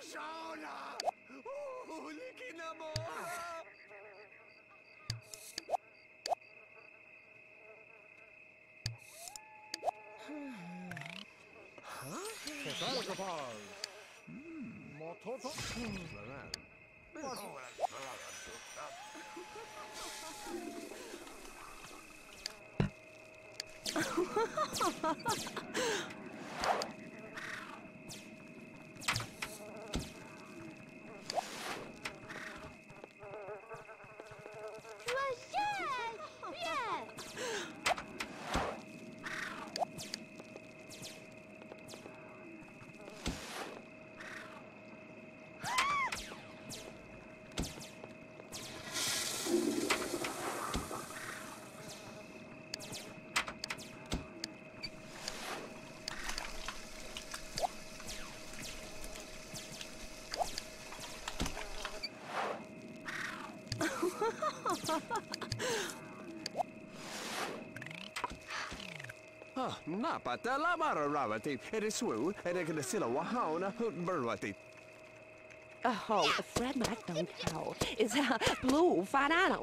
Koszona! Uliki na moja! Przetargo bal! Moto to... Ha ha ha ha ha! Napata la mararawati. It is swoo, and I can silla wahauna hoot burwati. Oh, Fred McDonald is a blue banana.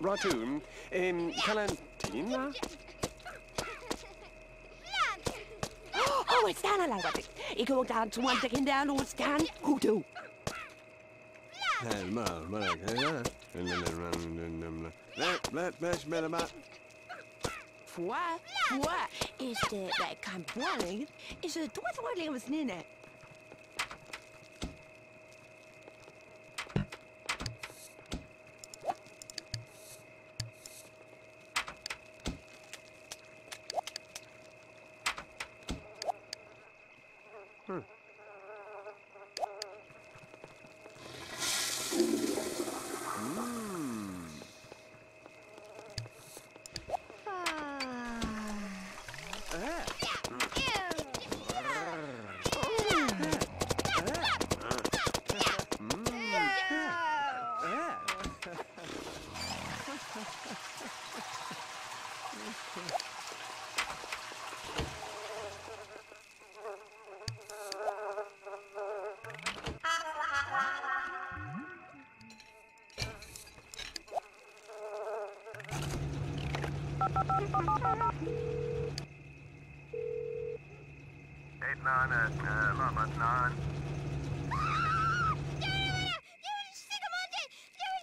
Ratoon, in Calantina? Oh, it's down a lot. It go down to one second down, oh, it's down. Who do? What? What? Is the that kind of boring? Is it what's what it was in it? Eight nine at uh, Lama nine.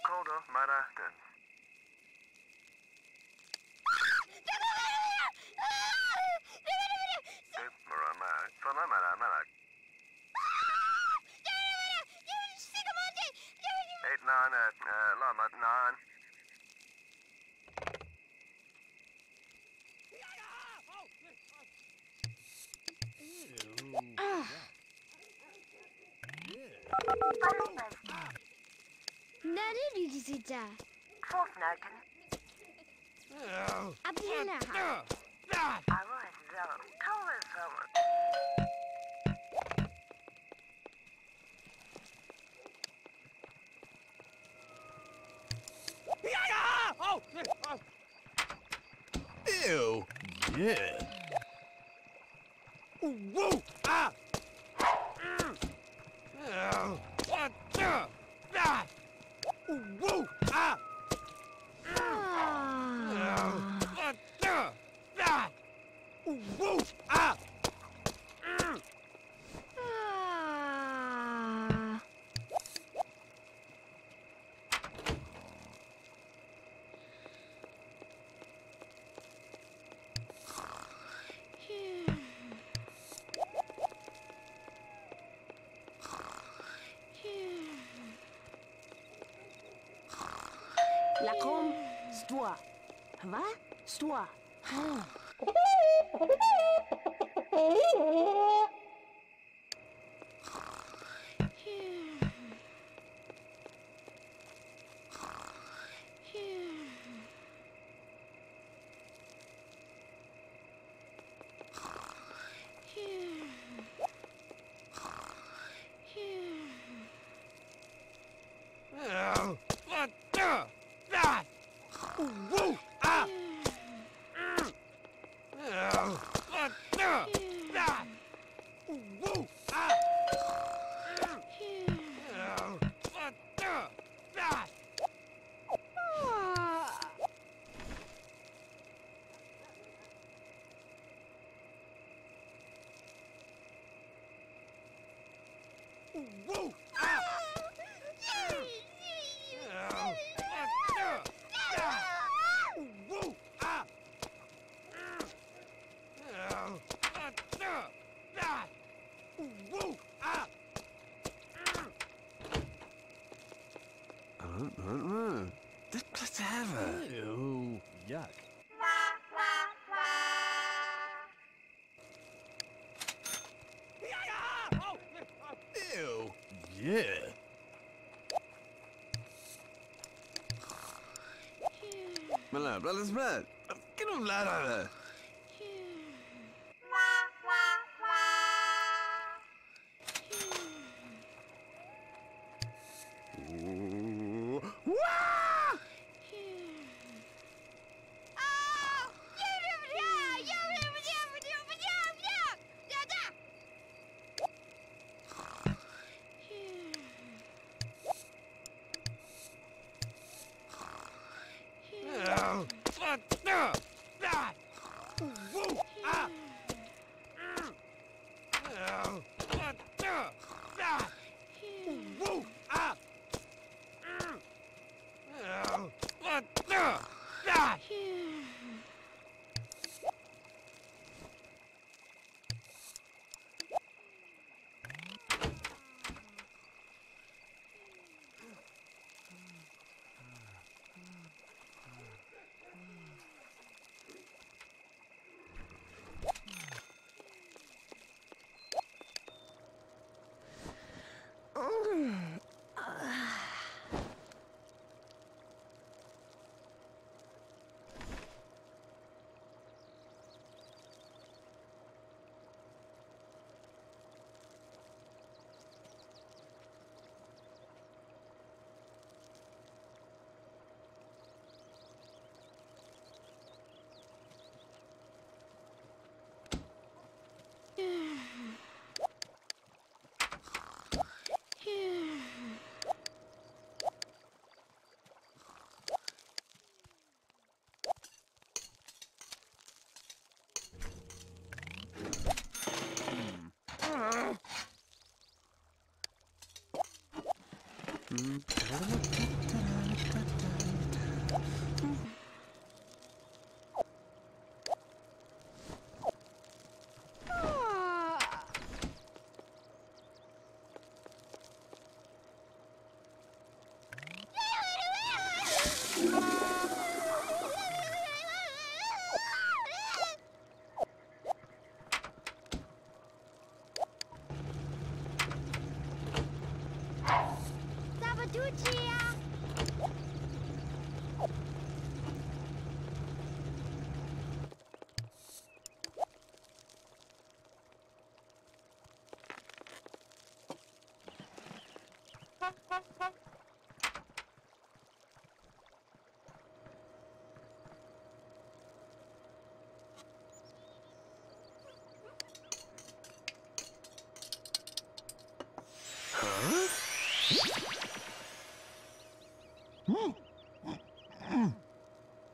Calder, Mara, good. Dip, Mara, Mara. Fama, Mara, Mara. Eight nine at uh, Lama nine. Nereye gideceğiz? Fofnaken. Ah! Whoa! Ah! Ah. Ah! Ah! Ah! Whoa! Ah! Ah. La com, stua. Va? Stua. Ah. Ow! Ah! Ah! Ah! Whoa! Ah! Mm. Ow! Ah! Ah! Ah! Whoa! Ah! Let's have it. Ew. Yuck. Ew. Yeah. Malin, laat eens met. Get laten. Sabaducia! Sargafaz! Ugh. Nou,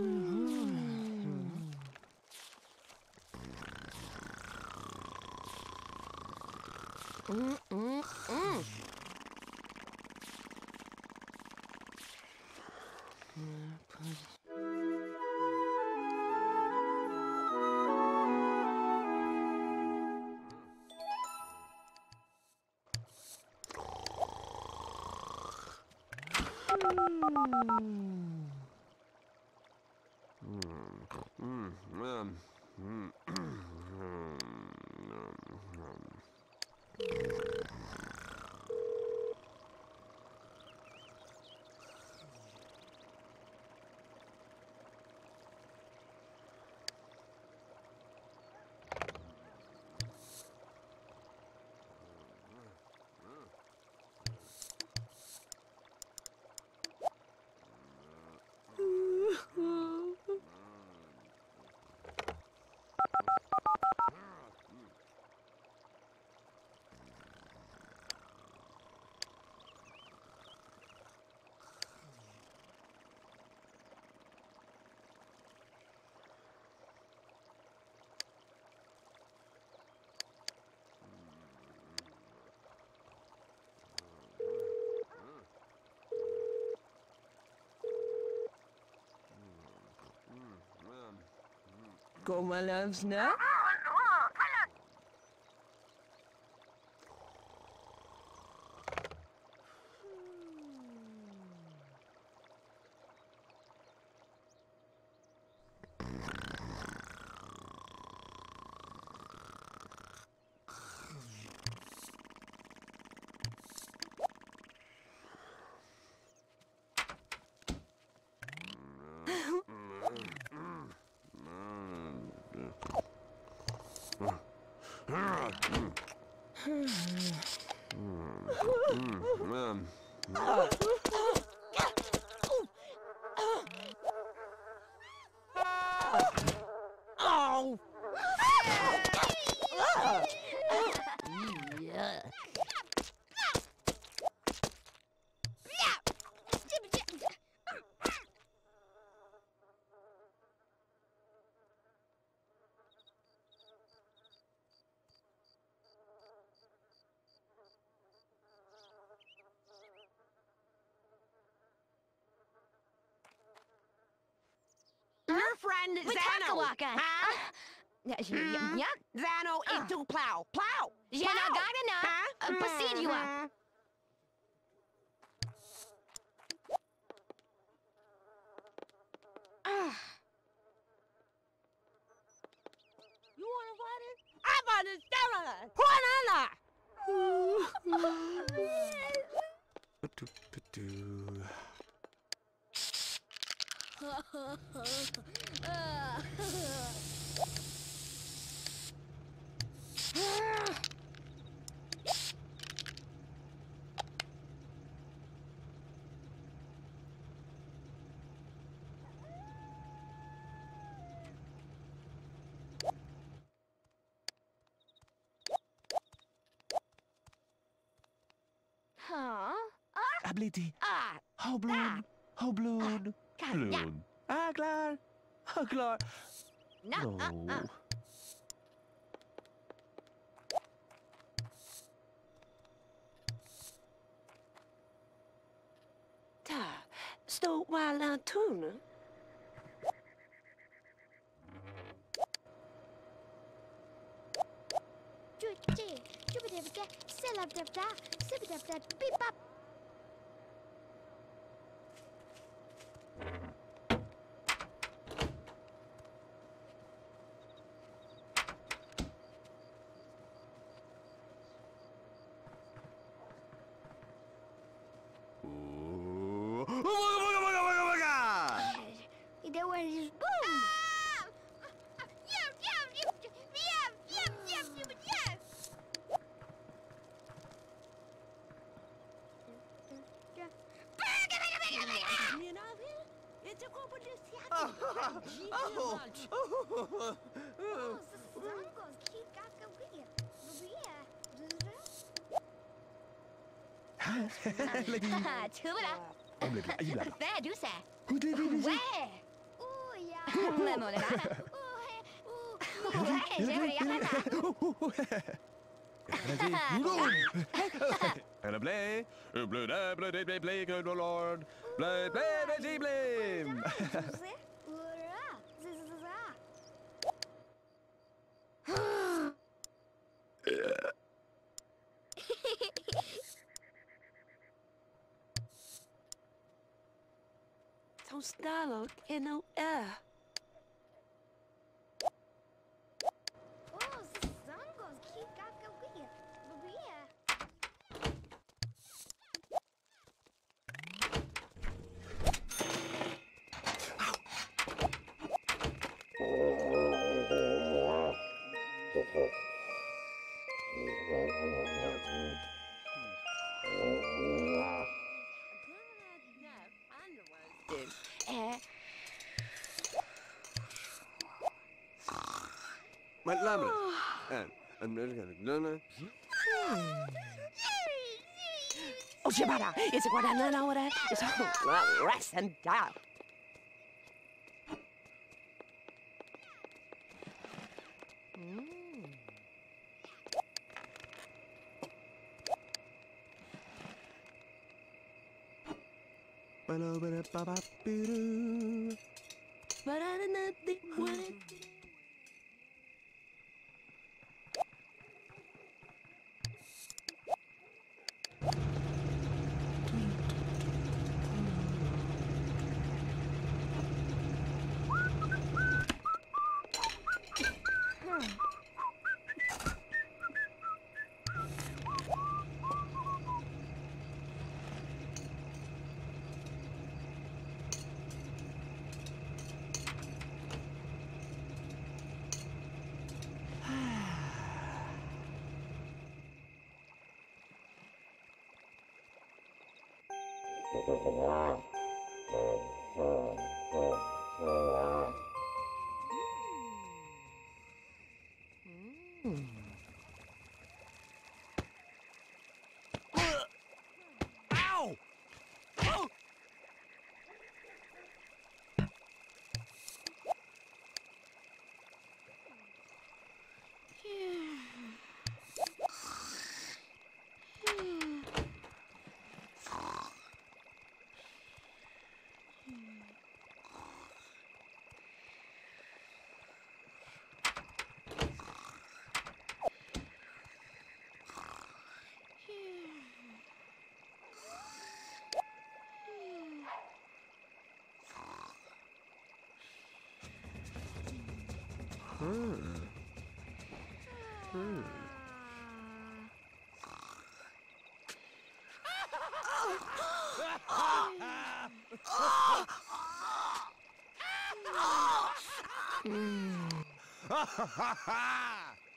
Mmm. Bazarre! my loves, Kom Zano. Abliti. Ah, Hobloon. Hobloon. God, ja. Bloon. Ah, klaar. Ah, klaar. No. uh, No. uh. daar. Stoot maar lantoen. Chuchi. Chubidabda. Silabdabda. Sibidabda. Beep Oh. Oh. Oh, lord. Blij, blij, blij. stalo que no é. Eh, Wat laat me. En, en dan ga ik doen. oh, Shibata, it's a guardana ahora. It's all rest and die. Ba-da-ba-da-ba-ba-boo-doo. But I did not Uh, uh, uh, uh. Ha ha ha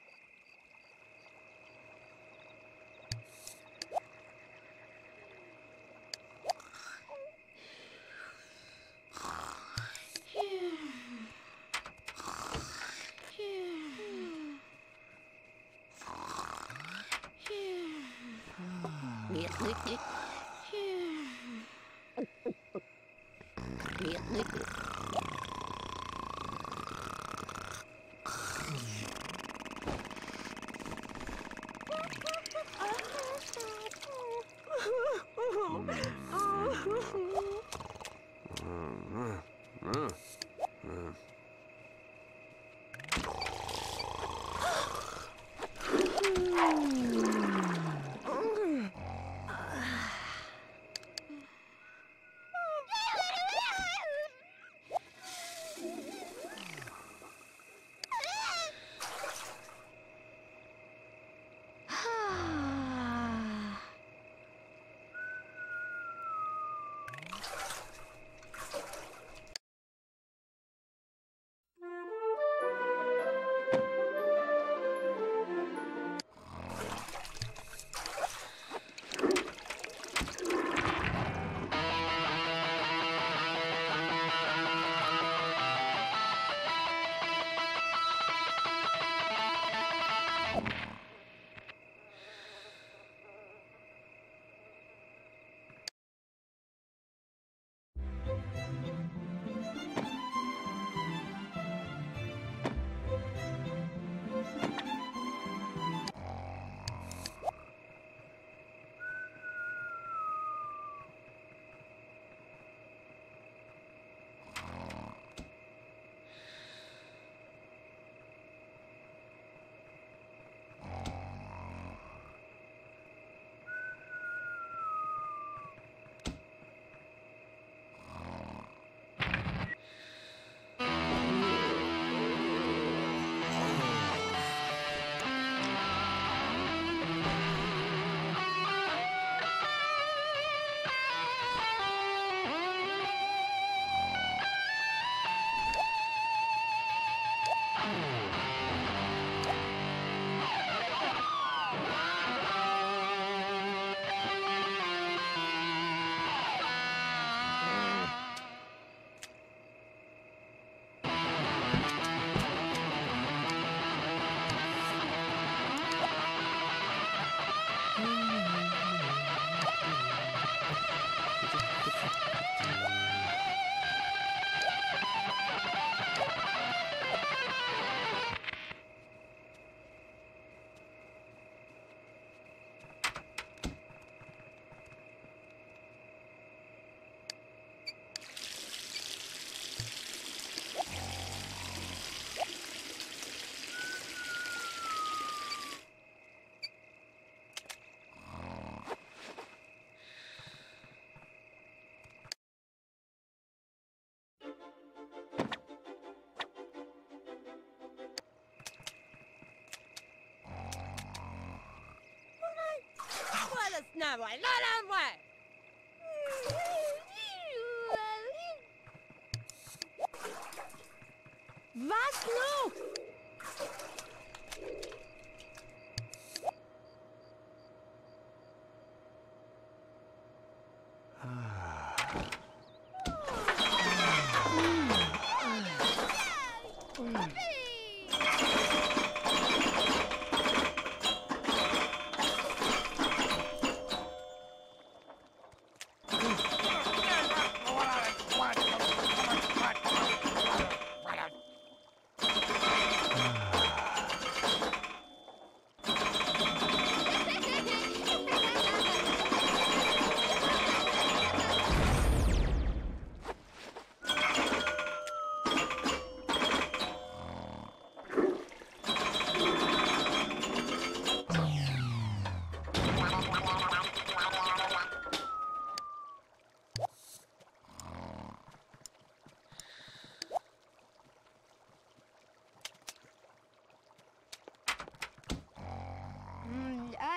ha! l'envoie, là l'envoie.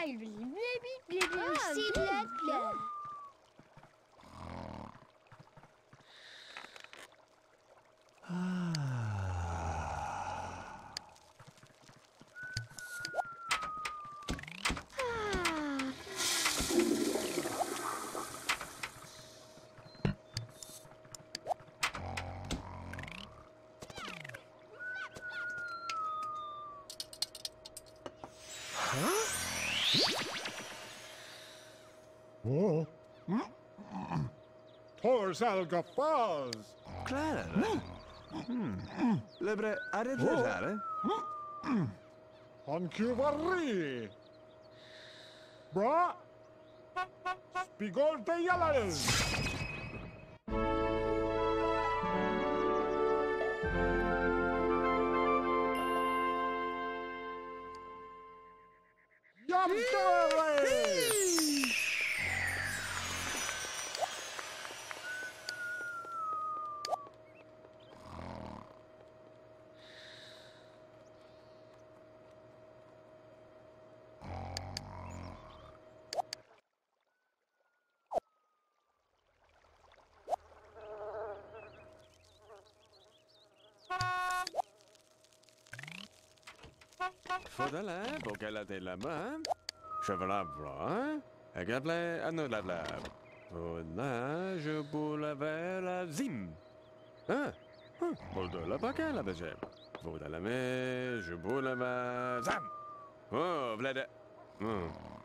Was los? S'il te plaît. Tours algafaz. Claro. Lebre, are trecere? Anchivarri. Bra. Spigol te yalales. Fodalab, Ogaladilama, Chevalabra, Agable, Anolablab, Onage, Boulavel, Zim. Hein? Hein? Ah, Boldolabaka, la Bajeb, Vodalame, Jeboulava, Zam. Oh, Vlada. Hmm.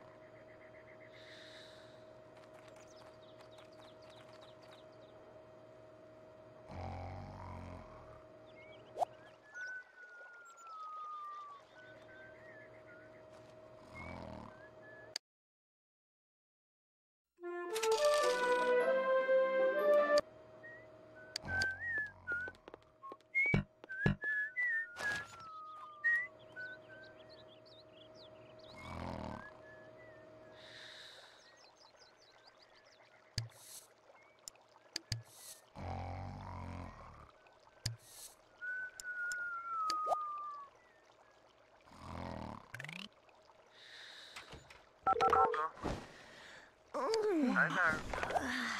I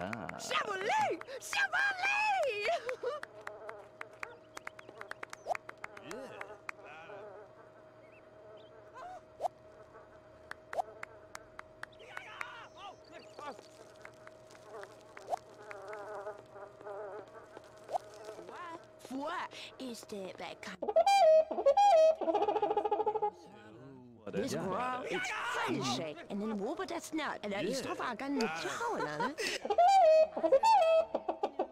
Yeah. Chevrolet! Chevrolet! Four is the back. This girl is French, and then Robert that's not. And that is tough. I got no chow, ne?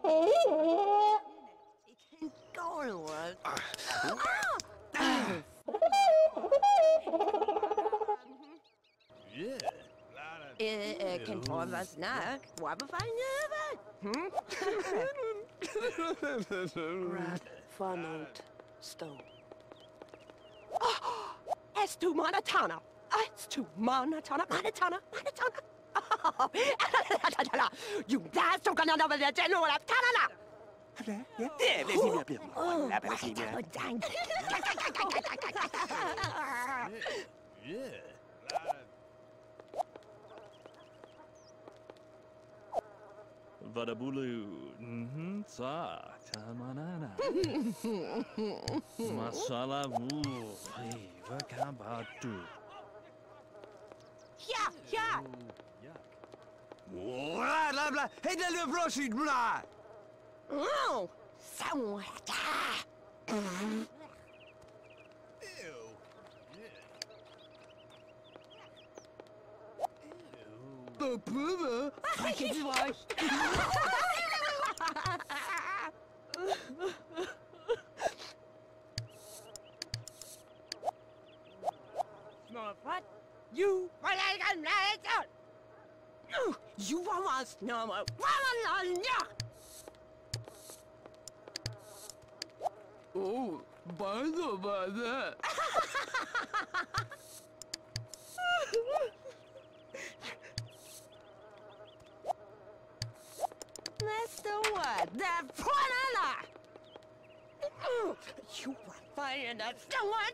Ich kann gar nicht. Eh, eh, kan prøve at snakke. Hvor befandt Hm? Rat Fernand Stone. Oh, es tu monotona. Es tu monotona, monotona, monotona. You guys don't gonna know the general of Tanana. Oh, dang. Vadabulu. Mhm. Sa. Tamanana. Masala wu. Hey, wakabatu. Ja, ja. Bla bla bla. Hej, där löp Rashid, bla! Oh, so da. Geht's euch? What? You what I can let it out. You almost no more. Oh, bana bana. That's the one. The banana. You were fine. That's the one.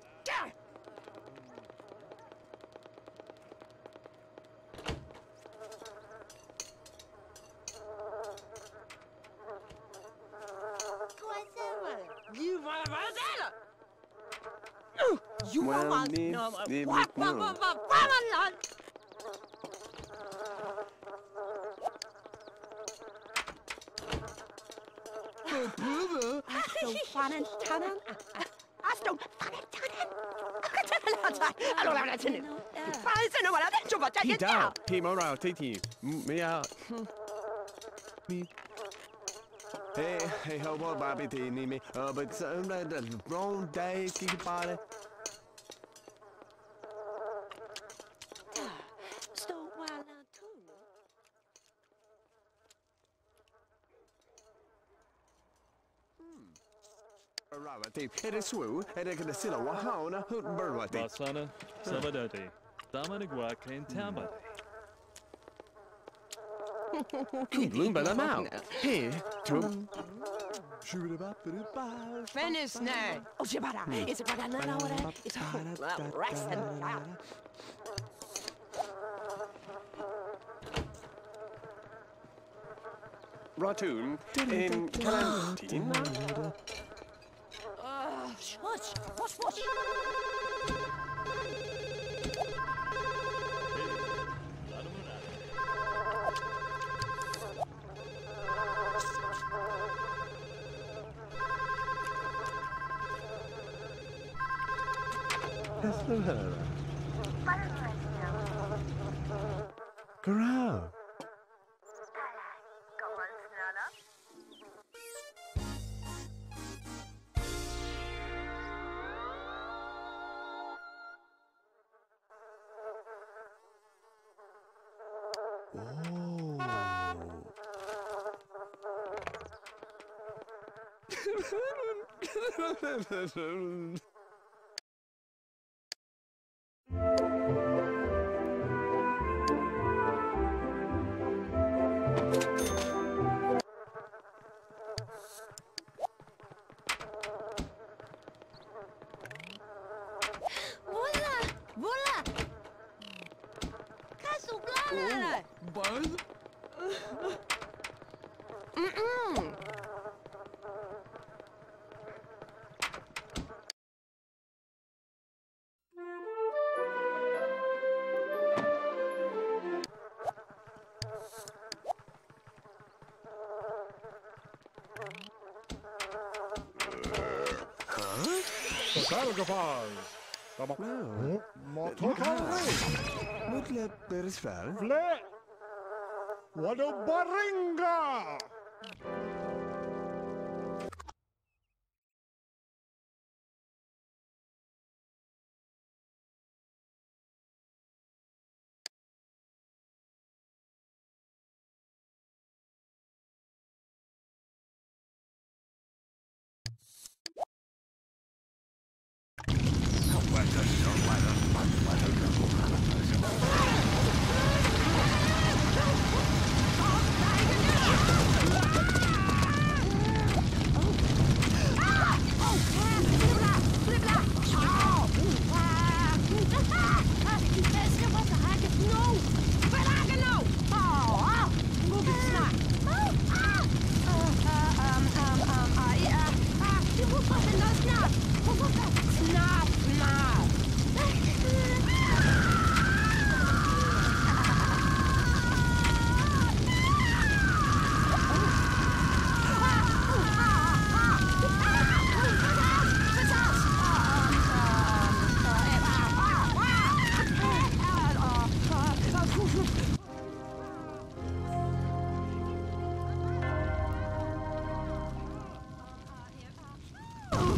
You were banana. You Well, almost me- no more. me- What? me- What? What? What? Banana. Aston Fannen Tannen. Aston Fannen Tannen. Allora, la tiene. Fai se non vuole adesso, ma He c'è down. He morale. Titi. Me out. Me. Hey, hey, how about Bobby T, need me? Uh, but some of the wrong days, keep your body. Sto guardando tu. Robert T, hey, the swoo, hey, they can sit a wahona, hoot bird what they. Basana. Sabadati. Damanigwa kain tamba. Loomba them out. Here. To Shoot it up, it Finish now. Oh, she para. Is it para nada ahora? Hmm. It's a rest and Ratoon. In Cantina. Oh. Oh. Motokari. Mutlet berisfär. Fle. Wadobaringa.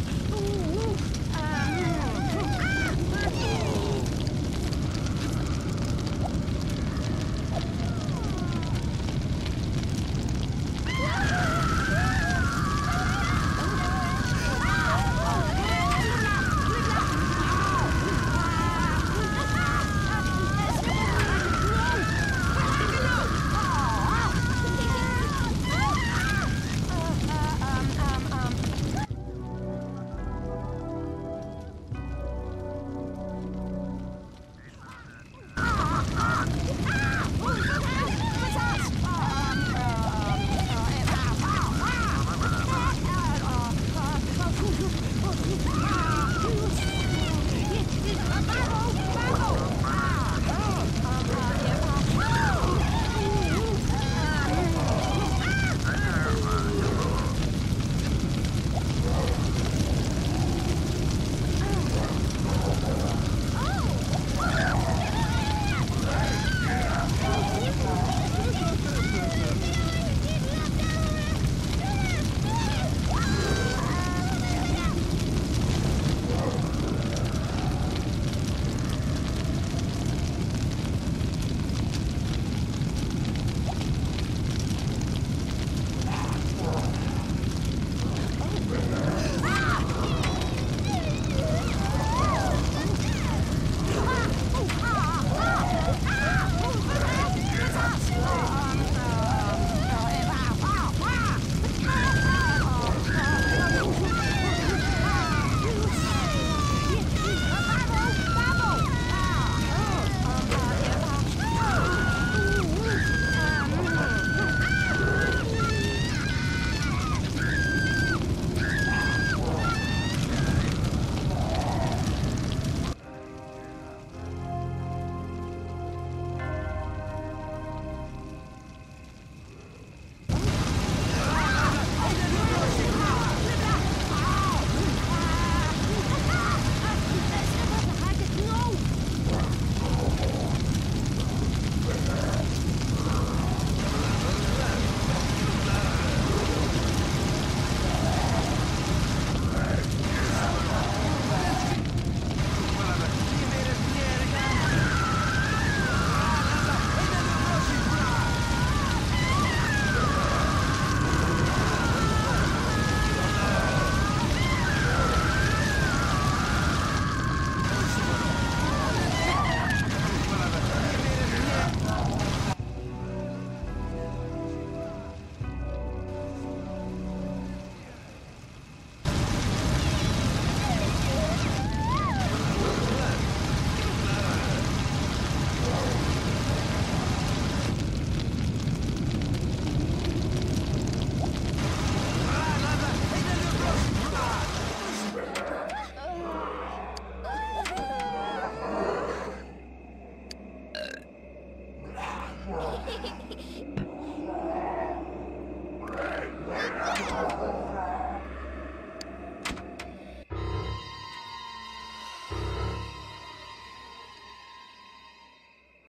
Oh,